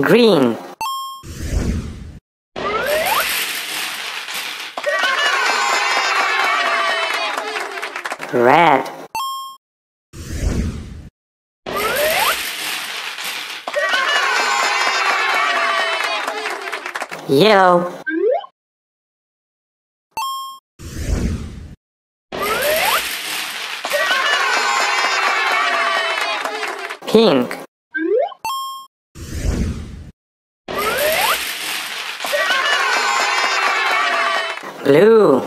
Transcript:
green. Red. Yellow. Pink blue